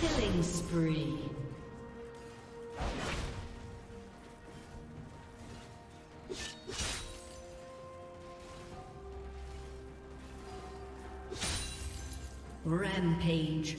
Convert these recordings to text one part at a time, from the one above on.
Killing spree. Rampage.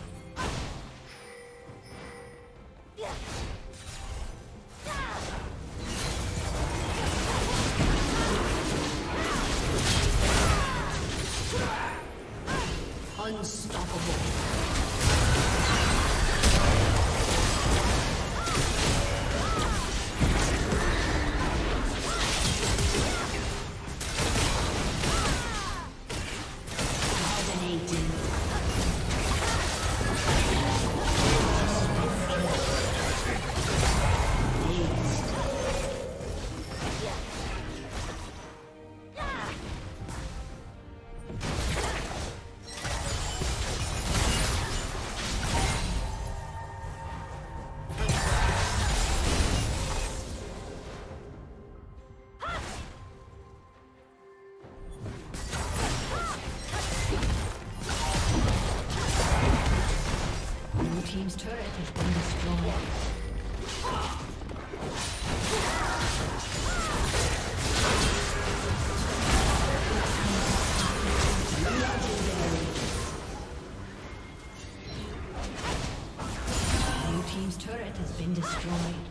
Rampage.